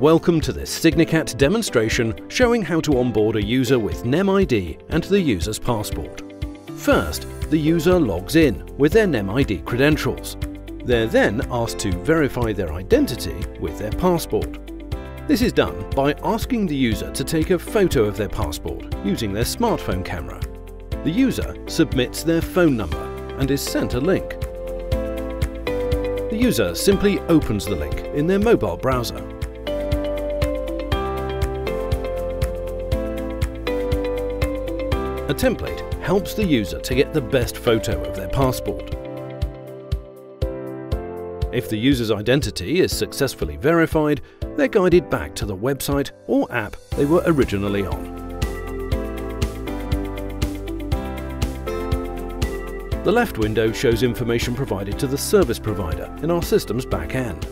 Welcome to this Signicat demonstration showing how to onboard a user with NemID and the user's passport. First, the user logs in with their NemID credentials. They're then asked to verify their identity with their passport. This is done by asking the user to take a photo of their passport using their smartphone camera. The user submits their phone number and is sent a link. The user simply opens the link in their mobile browser. A template helps the user to get the best photo of their passport. If the user's identity is successfully verified, they're guided back to the website or app they were originally on. The left window shows information provided to the service provider in our system's back end.